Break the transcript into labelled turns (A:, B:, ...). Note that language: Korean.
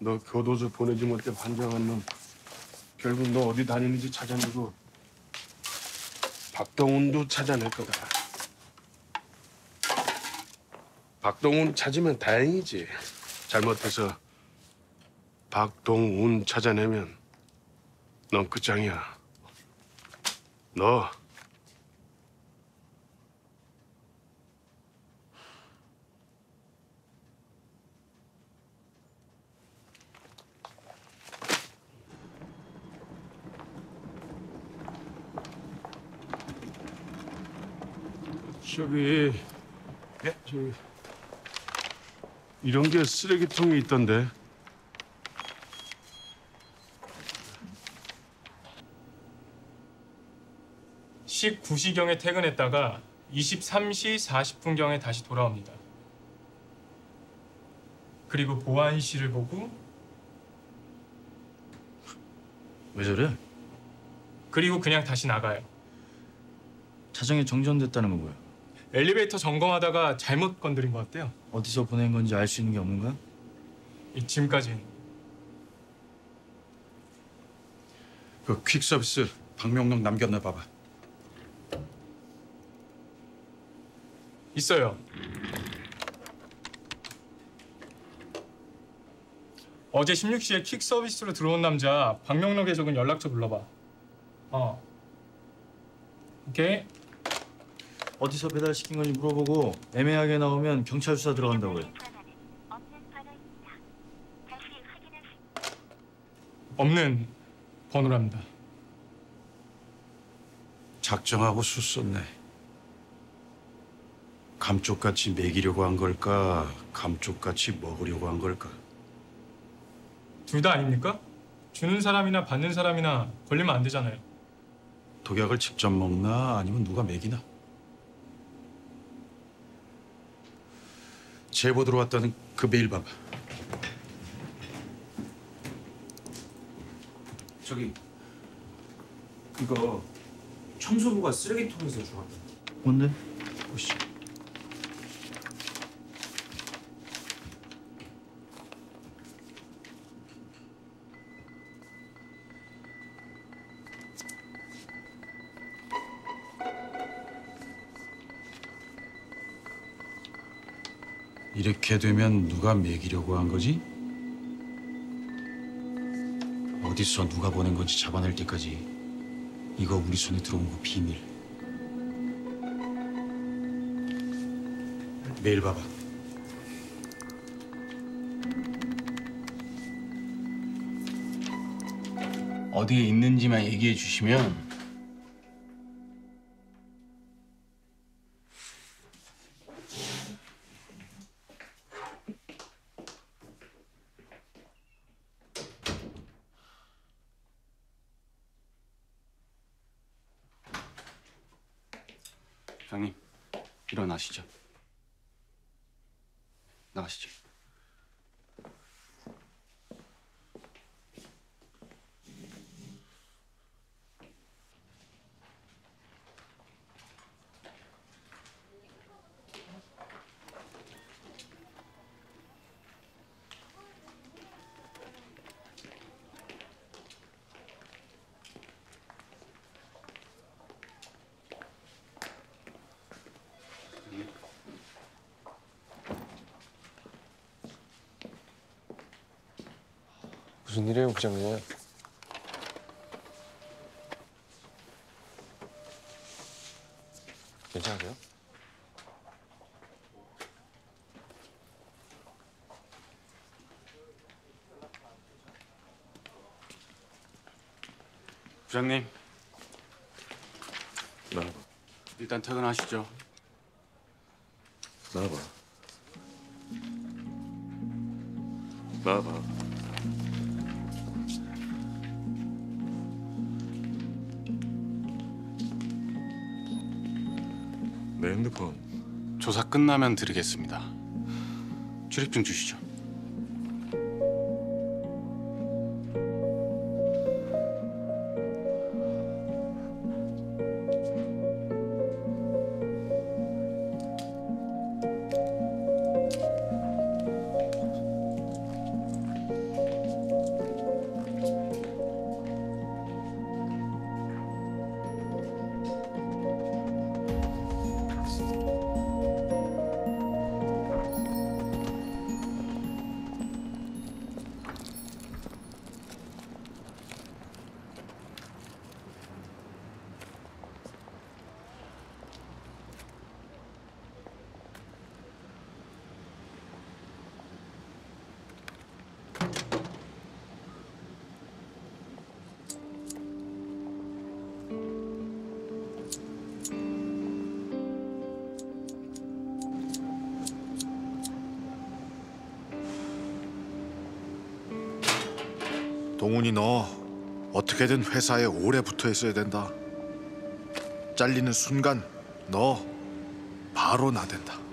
A: 너 교도소 보내지 못해 반장한 놈 결국 너 어디 다니는지 찾아내고 박동훈도 찾아낼 거다. 박동훈 찾으면 다행이지. 잘못해서 박동훈 찾아내면 넌 끝장이야. 너 저기
B: 예?
A: 저기 이런 게 쓰레기통에 있던데.
C: 시 9시경에 퇴근했다가 23시 40분경에 다시 돌아옵니다. 그리고 보안 씨를 보고
B: 왜 저래?
C: 그리고 그냥 다시 나가요.
B: 차정이 정전됐다는 건 뭐야?
C: 엘리베이터 점검하다가 잘못 건드린 것 같대요.
B: 어디서 보낸 건지 알 수 있는 게 없는가?
C: 이 지금까지는
D: 그 퀵 서비스 박명록 남겼나 봐봐.
C: 있어요. 어제 16시에 퀵 서비스로 들어온 남자 박명록에 적은 연락처 불러봐. 어. 오케이.
B: 어디서 배달시킨 건지 물어보고 애매하게 나오면 경찰 수사 들어간다고 해.
C: 없는 번호랍니다.
D: 작정하고 수 썼네. 감쪽같이 먹이려고 한 걸까? 감쪽같이 먹으려고 한 걸까?
C: 둘 다 아닙니까? 주는 사람이나 받는 사람이나 걸리면 안 되잖아요.
D: 독약을 직접 먹나 아니면 누가 먹이나? 제보 들어왔다는 그 메일 봐봐.
E: 저기 이거 청소부가 쓰레기통에서 주웠다.
B: 뭔데?
D: 보시죠. 이렇게 되면 누가 먹이려고 한 거지? 어디서 누가 보낸 건지 잡아낼 때까지 이거 우리 손에 들어온 거 비밀. 메일 봐봐.
E: 어디에 있는지만 얘기해 주시면 장님 일어나시죠. 나가시죠.
F: 무슨 일이에요, 부장님? 괜찮으세요?
D: 부장님
A: 나와봐.
D: 일단 퇴근하시죠.
A: 나와봐. 나와봐. 내 핸드폰.
D: 조사 끝나면 드리겠습니다. 출입증 주시죠.
G: 동훈이 너 어떻게든 회사에 오래 붙어 있어야 된다. 잘리는 순간 너 바로 나댄다.